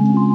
you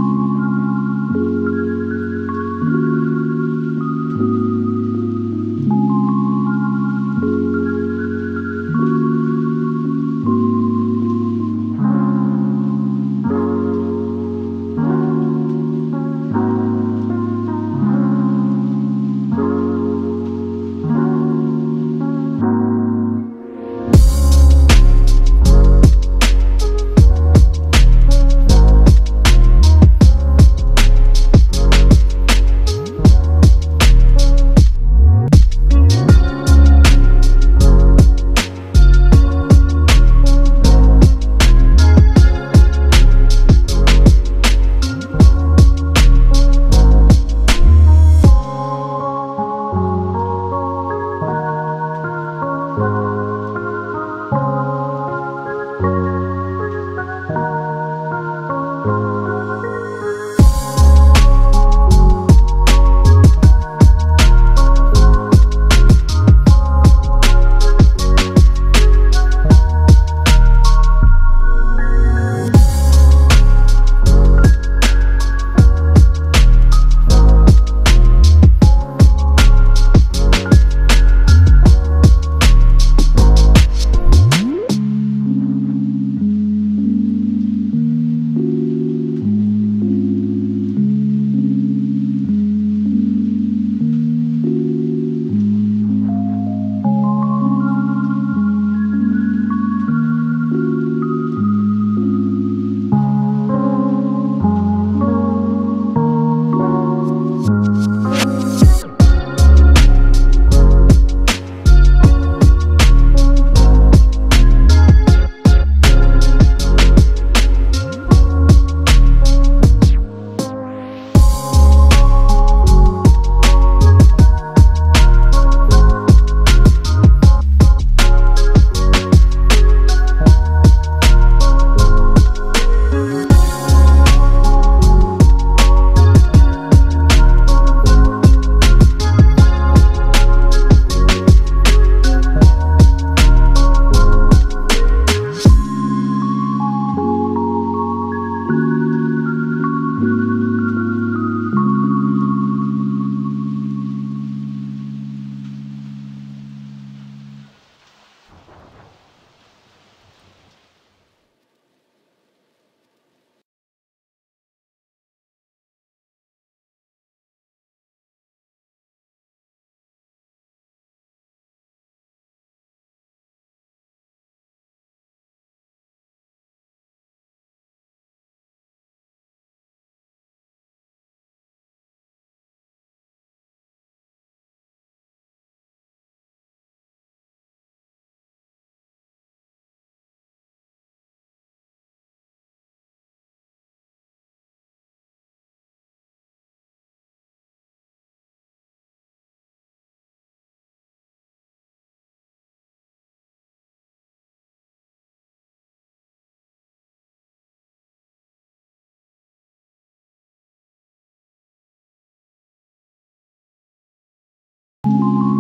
you